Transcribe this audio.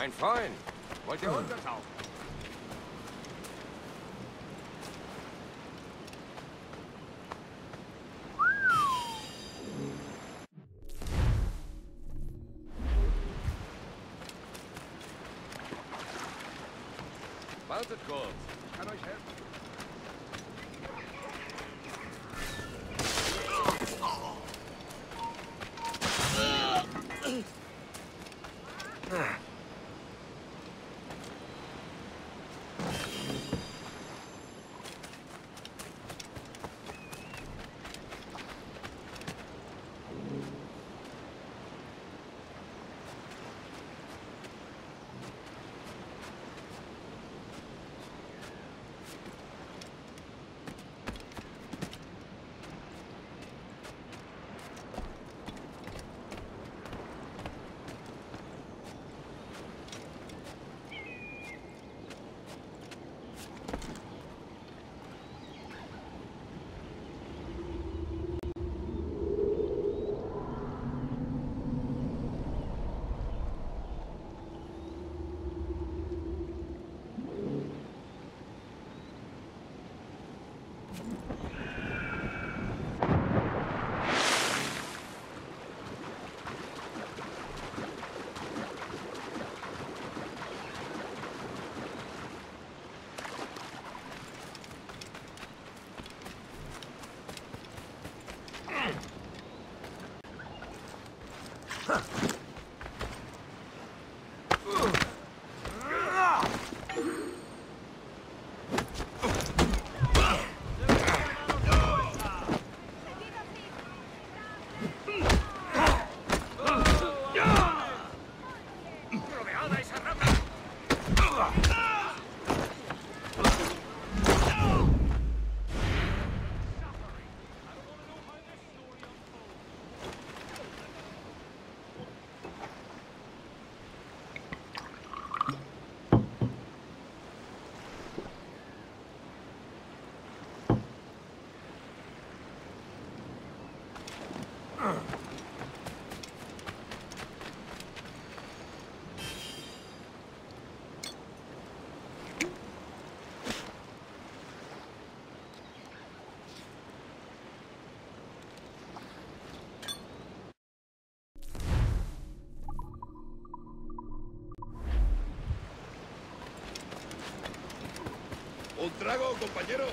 Mein Freund, wollt ihr untertauchen? Wartet kurz. Ich kann euch helfen. Huh. ¿Un trago, compañero?